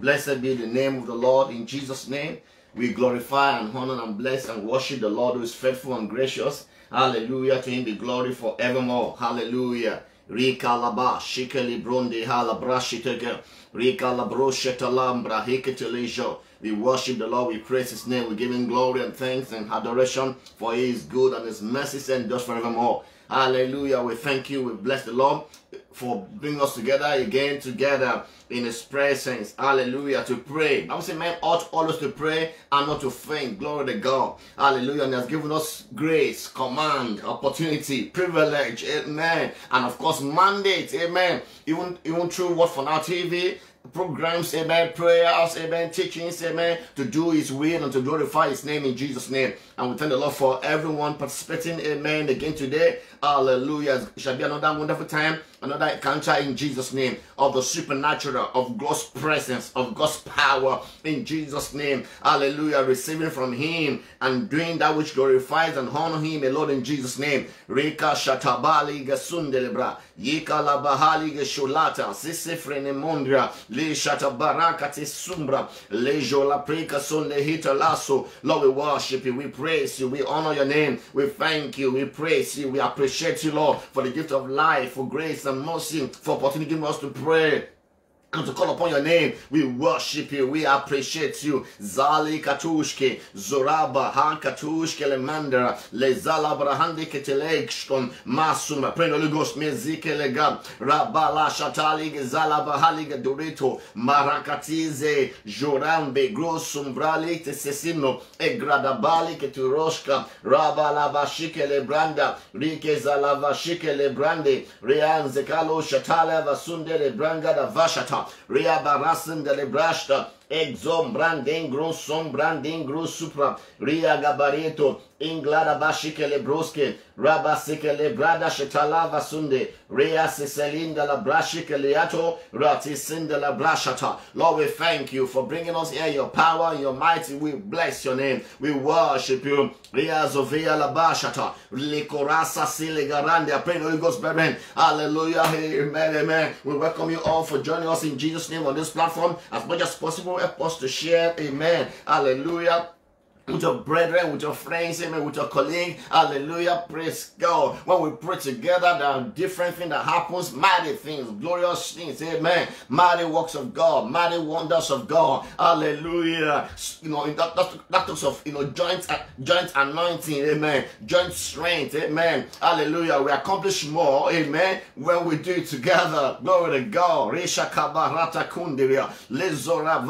Blessed be the name of the Lord in Jesus' name. We glorify and honor and bless and worship the Lord who is faithful and gracious. Hallelujah. To him be glory forevermore. Hallelujah. Rika laba shikeli brundi halabra shitege. Rika labro shetalambra hiketelejo. We worship the Lord. We praise His name. We give Him glory and thanks and adoration for He is good and His mercy endures forevermore. Hallelujah. We thank you. We bless the Lord for bringing us together again, together in His presence. Hallelujah. To pray. I would say, man ought always to pray and not to faint. Glory to God. Hallelujah. And He has given us grace, command, opportunity, privilege. Amen. And of course, mandate. Amen. Even, even through Word For Now TV, programs, amen, prayers, amen, teachings, amen, to do his will and to glorify his name in Jesus' name. And we thank the Lord for everyone participating, amen, again today. Hallelujah. It shall be another wonderful time, another encounter in Jesus' name of the supernatural, of God's presence, of God's power in Jesus' name. Hallelujah. Receiving from him and doing that which glorifies and honor him a Lord, in Jesus' name. Rika shatabali gasundelebra. Yika la bahali geshulata. Lord, we worship you. We praise you. We honor your name. We thank you. We praise you. We appreciate you, Lord, for the gift of life, for grace and mercy, for opportunity given us to pray to call upon your name. We worship you. We appreciate you. Zali katushke, zoraba han katushke le mandara, le zala brahandi ketelekshkom, masuma, pray Holy Ghost, mezike lega, rabala shatali zala bahali dorito, marakatize, jorambe, grosum brali te sesino, e gradabali ke turoshka, rabala bashike le branda, rike zala vashike le brande, reanze kalo shatala vasunde le branga da vashata, Ria barasim de lebrashta. Exom brandem grossom brandem grossupra. Ria gabarito. Inglada bashike lebroske. Rabasike lebrada shetalava sunde. Ria siselinda la brashike leato. Ratisinda la brashata. Lord, we thank you for bringing us here. Your power, your mighty. We bless your name. We worship you. Ria zovia la bashata. Likorasa siligarande. I pray the Holy Ghost, brethren. Hallelujah. Amen. Amen. We welcome you all for joining us in Jesus' name on this platform as much as possible. Help us to share. Amen. Hallelujah with your brethren, with your friends, amen, with your colleague. Hallelujah. Praise God. When we pray together, there are different things that happens, mighty things, glorious things, amen. Mighty works of God, mighty wonders of God. Hallelujah. You know, that, that, that talks of you know joint uh, joint anointing, amen. Joint strength, amen. Hallelujah. We accomplish more, amen, when we do it together. Glory to God. Risha kabarata. Lezora.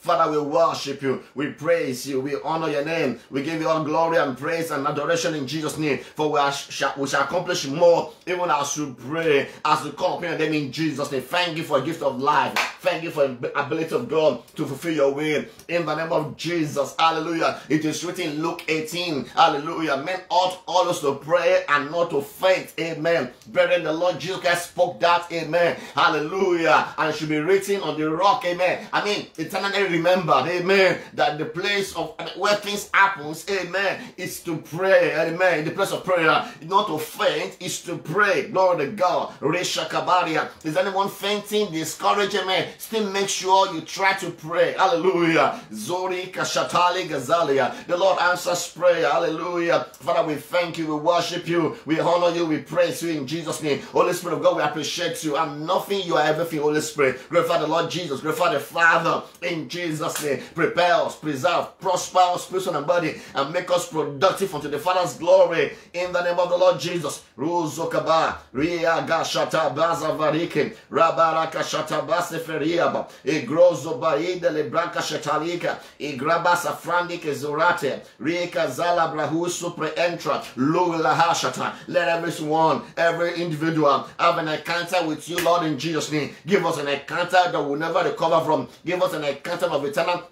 Father, we worship you. We praise you. We honor your name. We give you all glory and praise and adoration in Jesus' name. For we, are, shall, we shall accomplish more even as we pray, as we call upon name in Jesus' name. Thank you for a gift of life. Thank you for the ability of God to fulfill your will. In the name of Jesus. Hallelujah. It is written in Luke 18. Hallelujah. Men ought always to pray and not to faint. Amen. Brethren, the Lord Jesus Christ spoke that. Amen. Hallelujah. And it should be written on the rock. Amen. I mean, eternally remembered. Amen. That the place of where things happens. Amen. Is to pray. Amen. The place of prayer. Not to faint. Is to pray. Glory to God. Resha Kabaria. Is anyone fainting? Discouraged? Amen. Still make sure you try to pray. Hallelujah. Zori Kashatali Gazalia. The Lord answers prayer. Hallelujah. Father, we thank you. We worship you. We honor you. We praise you in Jesus' name. Holy Spirit of God, we appreciate you. I'm nothing. You are everything, Holy Spirit. Glorify the Lord Jesus. Glorify the Father in Jesus' name. Prepare us, preserve, prosper us, spirit and body, and make us productive unto the Father's glory in the name of the Lord Jesus. Ruzokaba, Ria Gashata Baza Varike, Rabaraka Shata Baseferiaba, Igrozo Baida Lebranca Shatalika, Igrabasa Frandike Zorate, Rika Zala Brahu Supre Entra, Lula Hashata. Let everyone, every individual have an encounter with you, Lord, in Jesus' name. Give us an encounter that we'll never recover from. Give us an encounter of eternal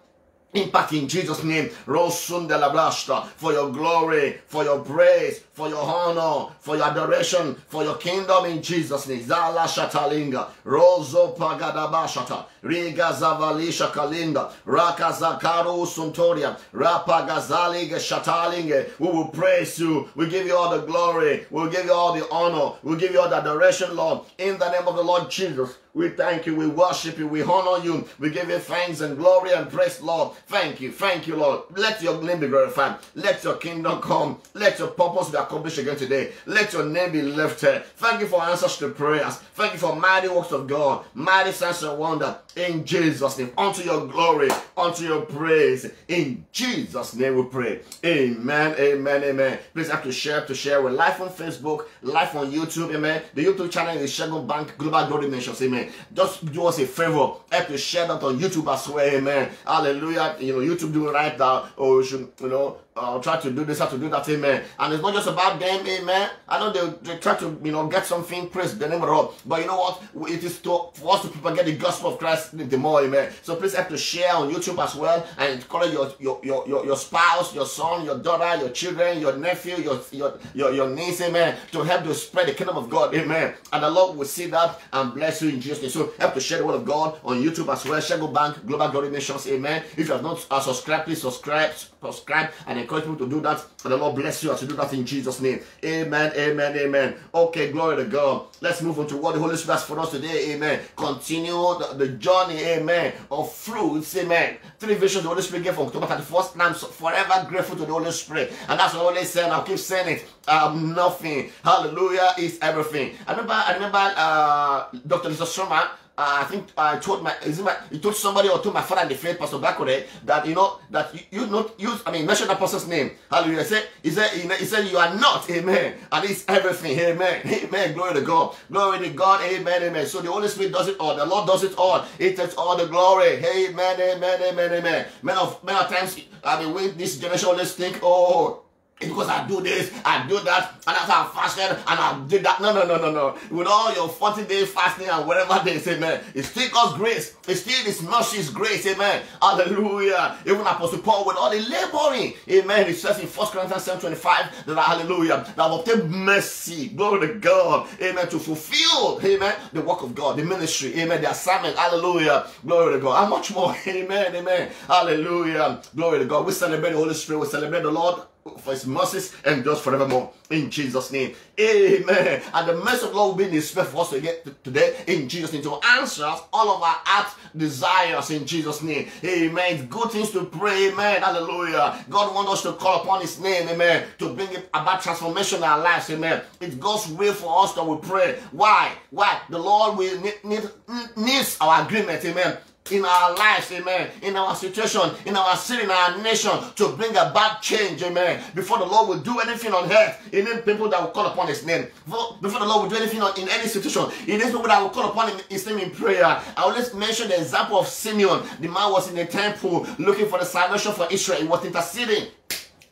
Impact in Jesus' name. For your glory, for your praise, for your honor, for your adoration, for your kingdom in Jesus' name. Zala Shatalinga. Rozo Pagadabashata. Riga Zavalisha Kalinda. Raka Zakaru Suntoria. Rapa Gazali Shatalinge. We will praise you. We give you all the glory. We'll give you all the honor. We'll give you all the adoration, Lord. In the name of the Lord Jesus. We thank you. We worship you. We honor you. We give you thanks and glory and praise, Lord. Thank you. Thank you, Lord. Let your name be glorified. Let your kingdom come. Let your purpose be accomplished again today. Let your name be lifted. Thank you for answers to prayers. Thank you for mighty works of God, mighty signs and wonder. In Jesus' name, unto your glory, unto your praise. In Jesus' name we pray. Amen, amen, amen. Please have to share, to share. We're live on Facebook, live on YouTube, amen. The YouTube channel is Segun Bank Global Glory Nations, amen. Just do us a favor, have to share that on YouTube as well, amen. Hallelujah. You know, YouTube do right now, oh, or you should, you know, uh, try to do this, how to do that, amen. And it's not just about them, amen. I know they, they try to, you know, get something, praise the name of the Lord. But you know what? It is to, for us to propagate the gospel of Christ the more, amen. So please have to share on YouTube as well and encourage your, your, your, your, your spouse, your son, your daughter, your children, your nephew, your, your, your, your niece, amen, to help to spread the kingdom of God, amen. And the Lord will see that and bless you in Jesus' name. So help to share the word of God on YouTube as well. Segun Bank, Global Glory Nations, amen. If you have not uh, subscribed, please subscribe, subscribe, and encourage people to do that. And the Lord bless you as you do that in Jesus' name. Amen, amen, amen. Okay, glory to God. Let's move on to what the Holy Spirit has for us today. Amen. Continue the, the journey, amen, of fruits. Amen. Three visions the Holy Spirit gave on October 31st. And I'm forever grateful to the Holy Spirit. And that's what I always say, I'll keep saying it. Um, nothing. Hallelujah is everything. I remember, I remember uh, Dr. Lester Sumrall uh, I think I told my, is it my, he told somebody or told my father in the faith, Pastor Bakure, that you know that you, you not use. I mean, mention that person's name. Hallelujah. He said, he said, he said, you are not. Amen. And it's everything. Amen. Amen. Glory to God. Glory to God. Amen. Amen. So the Holy Spirit does it all. The Lord does it all. It takes all the glory. Amen. Amen. Amen. Amen. Many of many times, I mean, with this generation always think, oh because I do this, I do that, and that's how I fasted, and I did that. No, no, no, no, no. With all your 40 day fasting and whatever they say, man, it's still God's grace. It's still His mercy's grace, amen. Hallelujah. Even Apostle Paul, with all the laboring, amen. It says in 1 Corinthians 7 25 that hallelujah, that I've obtained mercy, glory to God, amen, to fulfill, amen, the work of God, the ministry, amen, the assignment, hallelujah, glory to God. How much more, amen, amen, hallelujah, glory to God. We celebrate the Holy Spirit, we celebrate the Lord for his mercies and just forevermore. In Jesus' name. Amen. And the mercy of God will be in his spirit for us to get today in Jesus' name. To answer all of our heart desires in Jesus' name. Amen. good things to pray. Amen. Hallelujah. God wants us to call upon his name. Amen. To bring about transformation in our lives. Amen. It's God's will for us that we pray. Why? Why? The Lord will need, need, needs our agreement. Amen in our lives, amen, in our situation, in our city, in our nation, to bring about change, amen. Before the Lord will do anything on earth, in needs people that will call upon His name. Before, the Lord will do anything in any situation, in needs people that will call upon His name in prayer. I always mention the example of Simeon. The man was in the temple looking for the salvation for Israel. He was interceding.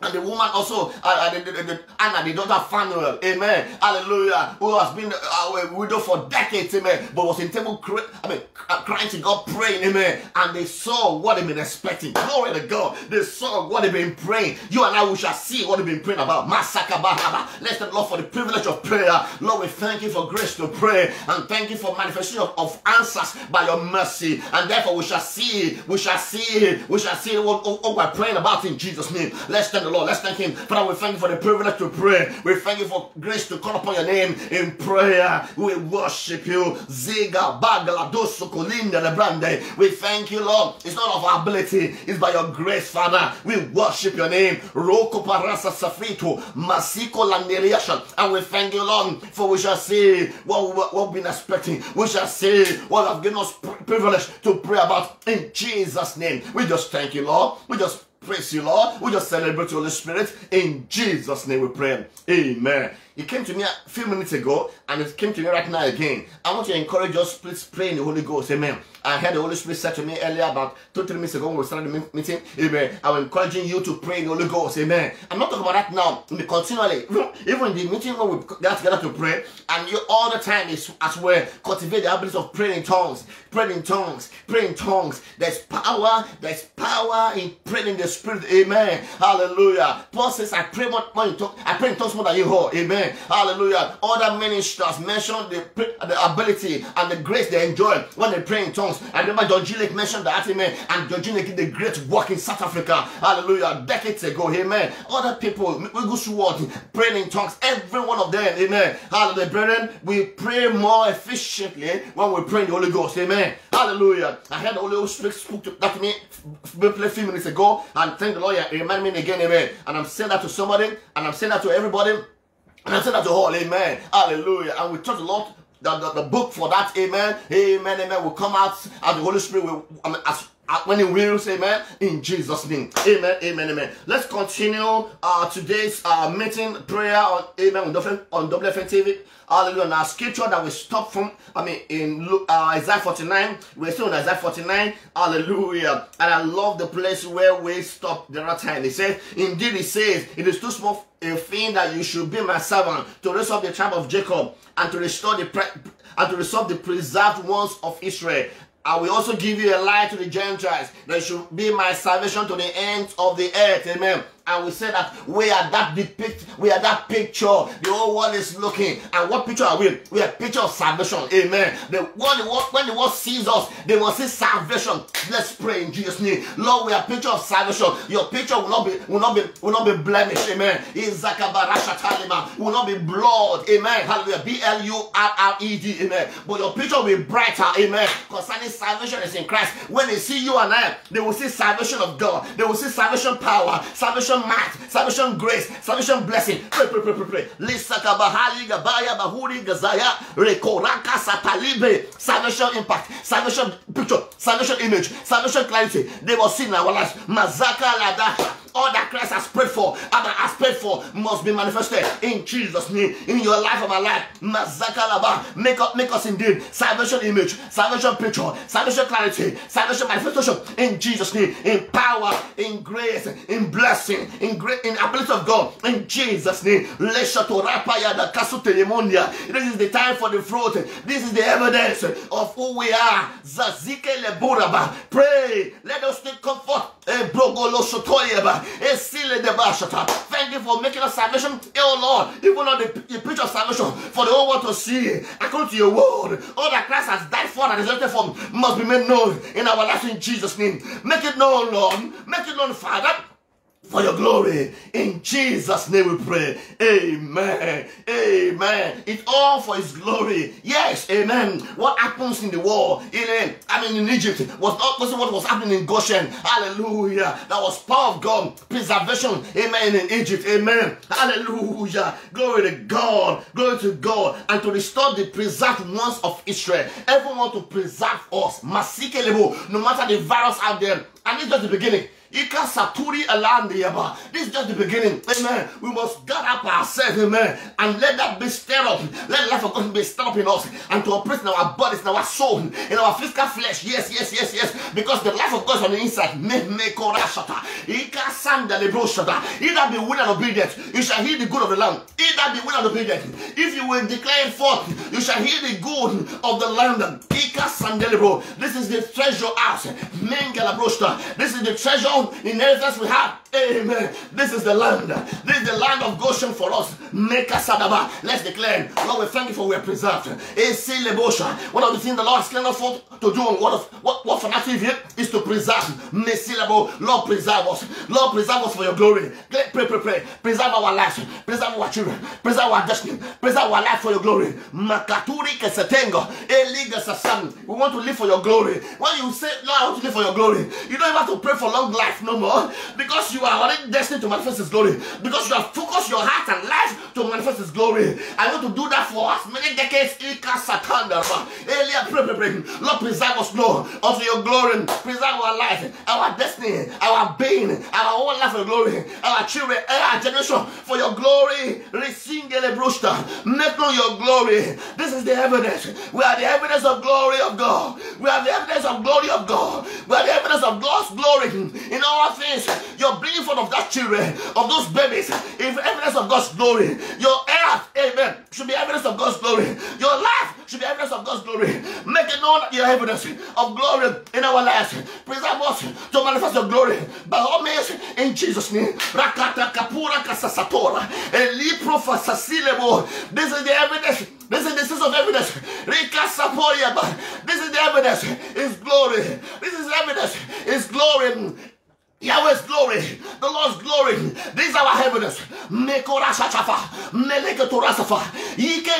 And the woman also, uh, uh, the, the, the, Anna, the daughter of Phanuel, amen, hallelujah, who has been uh, a widow for decades, amen, but was in temple, I mean, uh, crying to God, praying, amen, and they saw what they've been expecting. Glory to God. They saw what they've been praying. You and I, we shall see what they've been praying about. Masaka Bahaba. Let's thank Lord for the privilege of prayer. Lord, we thank you for grace to pray, and thank you for manifestation of, of answers by your mercy, and therefore we shall see, we shall see, we shall see what, what, what we're praying about in Jesus' name. Let's thank the Lord. Let's thank Him. Father, we thank you for the privilege to pray. We thank you for grace to call upon your name in prayer. We worship you. Ziga, Bagala, Dosu, Kolinda, Brande. We thank you, Lord. It's not of our ability, it's by your grace, Father. We worship your name. Roko Parasa Safrito, Masiko Landeriashan. And we thank you, Lord, for we shall see what, what, what we've been expecting. We shall see what have given us privilege to pray about in Jesus' name. We just thank you, Lord. We just Praise you, Lord. We just celebrate the Holy Spirit. In Jesus' name we pray. Amen. He came to me a few minutes ago and it came to me right now again. I want to encourage us, please pray in the Holy Ghost. Amen. I heard the Holy Spirit said to me earlier about two, three minutes ago when we started the meeting. Amen. I'm encouraging you to pray in the Holy Ghost. Amen. I'm not talking about that now. Continually. Even in the meeting when we got together to pray, and you all the time is as well cultivate the ability of praying in tongues. Praying in tongues. Praying in tongues. There's power. There's power in praying in the Spirit. Amen. Hallelujah. Paul says, I pray more, more in tongues. I pray in tongues more than you hear. Amen. Hallelujah. Other ministry ministers mentioned the, the ability and the grace they enjoy when they pray in tongues. I remember John G. Lake mentioned that, amen. And John G. Lake did a great work in South Africa, hallelujah, decades ago, amen. Other people, we go through praying in tongues, every one of them, amen. Hallelujah, brethren, we pray more efficiently when we pray in the Holy Ghost, amen. Hallelujah. I heard the Holy Ghost speak, to, that to me a few minutes ago, and thank the Lord, he reminded me again, amen. And I'm saying that to somebody, and I'm saying that to everybody. And I said that to all, amen. Hallelujah. And we trust the Lord the, the, the, book for that, amen. Amen, amen. Will come out as the Holy Spirit will, I mean, as, when it wills, amen, in Jesus' name. Amen, amen, amen. Let's continue uh, today's uh, meeting prayer on amen on WFM, on TV. Hallelujah. Now, scripture that we stop from, I mean, in uh, Isaiah 49, we're still in Isaiah 49. Hallelujah. And I love the place where we stop the other time. He says, Indeed, he says, It is too small a thing that you should be my servant to raise up the tribe of Jacob and to restore the and to restore the preserved ones of Israel. I will also give you a light to the Gentiles that should be my salvation to the ends of the earth. Amen and we say that we are that depict, we are that picture. The whole world is looking. And what picture are we? We are picture of salvation. Amen. The one, when the world sees us, they will see salvation. Let's pray in Jesus' name. Lord, we are picture of salvation. Your picture will not be will not be will not be blemished. Amen. Will not be blood. Amen. Hallelujah. B-L-U-R-R-E-D. Amen. But your picture will be brighter. Amen. Concerning salvation is in Christ. When they see you and I, they will see salvation of God. They will see salvation power. Salvation salvation might, salvation grace, salvation blessing. Pray, pray, pray, pray, pray. Lisaka bahali gabaya bahuri gazaya rekoraka satalibe. Salvation impact, salvation picture, salvation image, salvation clarity. They will see in our lives. Mazaka ladasha all that Christ has prayed for, Adam has prayed for, must be manifested in Jesus' name, in your life of my life. Mazakalaba, make up, make us indeed salvation image, salvation picture, salvation clarity, salvation manifestation in Jesus' name, in power, in grace, in blessing, in great, in ability of God, in Jesus' name. This is the time for the fruit. This is the evidence of who we are. Zazike leburaba. Pray. Let us take comfort. Eh, Thank you for making us salvation, oh Lord. Even on the, the preach of salvation for the whole world to see. According to your word, all that Christ has died for and resurrected for must be made known in our lives in Jesus' name. Make it known, Lord. Make it known, Father for your glory. In Jesus' name we pray. Amen. Amen. It's all for his glory. Yes, amen. What happens in the war, in eh, I mean in Egypt, was not what was happening in Goshen. Hallelujah. That was power of God. Preservation. Amen. In Egypt. Amen. Hallelujah. Glory to God. Glory to God. And to restore the preserved ones of Israel. Everyone to preserve us. No matter the virus out there. And it's just the beginning. Saturi This is just the beginning. Amen. We must gather up ourselves, amen, and let that be stirred up. Let life of God be stirred up in us and to operate in our bodies, in our soul, in our physical flesh. Yes, yes, yes, yes. Because the life of God is on the inside. Either be willing and obedient, you shall hear the good of the land. Either be willing and obedient. If you will declare it forth, you shall hear the good of the land. This is the treasure house. This is the treasure the inheritance we have. Amen. This is the land. This is the land of Goshen for us. Make us sadaba. Let's declare. Lord, we thank you for we are preserved. One of the things the Lord has cleared us for to do what of what, what fanatic here is to preserve. Lord, preserve us. Lord, preserve us for your glory. Pray, pray, pray. Preserve our lives. Preserve our children. Preserve our destiny. Preserve our life for your glory. Makaturi kesetengo. We want to live for your glory. When you say, Lord, I want to live for your glory, you don't even have to pray for long life no more because you are already destined to manifest His glory. Because you have focused your heart and life to manifest His glory. I want to do that for as many decades. Earlier, pray, pray, pray. Lord, preserve us, Lord, of your glory. Preserve our life, our destiny, our being, our whole life for glory, our children, our generation for your glory. Make known your glory. This is the evidence. We are the evidence of glory of God. We are the evidence of glory of God. We are the evidence of God's glory in all things. You're bringing forth of that children, of those babies, if evidence of God's glory. Your earth, amen, should be evidence of God's glory. Your life should be evidence of God's glory. Make it known your evidence of glory in our lives. Preserve us to manifest your glory by all means in Jesus' name. Rakata kapura kasasatora. Elipro fasasilebo. This is the evidence. This is the sense of evidence. This is the evidence. Is glory. This is evidence. Is glory. Yahweh's glory, the Lord's glory. These are our evidence. Mekorashachafa, Meleketorasafa, Ikega.